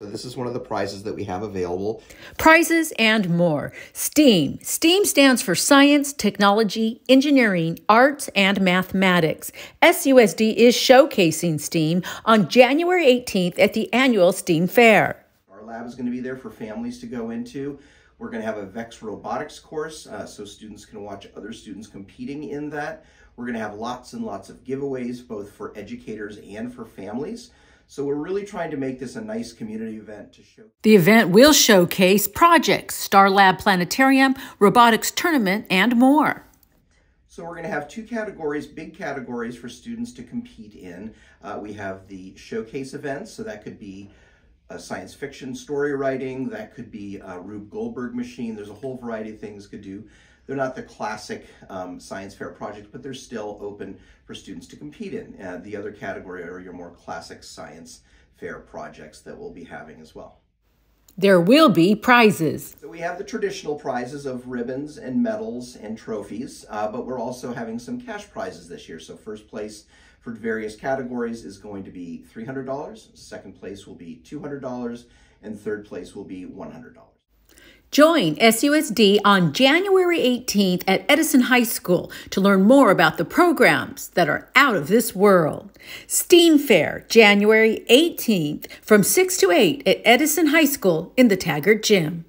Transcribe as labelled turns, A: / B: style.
A: This is one of the prizes that we have available.
B: Prizes and more. STEAM. STEAM stands for Science, Technology, Engineering, Arts, and Mathematics. SUSD is showcasing STEAM on January 18th at the annual STEAM Fair.
A: Our lab is going to be there for families to go into. We're going to have a VEX robotics course uh, so students can watch other students competing in that. We're going to have lots and lots of giveaways both for educators and for families. So we're really trying to make this a nice community event to show.
B: The event will showcase projects, Star Lab Planetarium, robotics tournament, and more.
A: So we're going to have two categories, big categories for students to compete in. Uh, we have the showcase events, so that could be science fiction story writing, that could be a Rube Goldberg machine. There's a whole variety of things could do. They're not the classic um, science fair project, but they're still open for students to compete in. Uh, the other category are your more classic science fair projects that we'll be having as well.
B: There will be prizes.
A: So we have the traditional prizes of ribbons and medals and trophies, uh, but we're also having some cash prizes this year. So first place for various categories is going to be $300, second place will be $200, and third place will be $100.
B: Join SUSD on January 18th at Edison High School to learn more about the programs that are out of this world. STEAM Fair, January 18th from 6 to 8 at Edison High School in the Taggart Gym.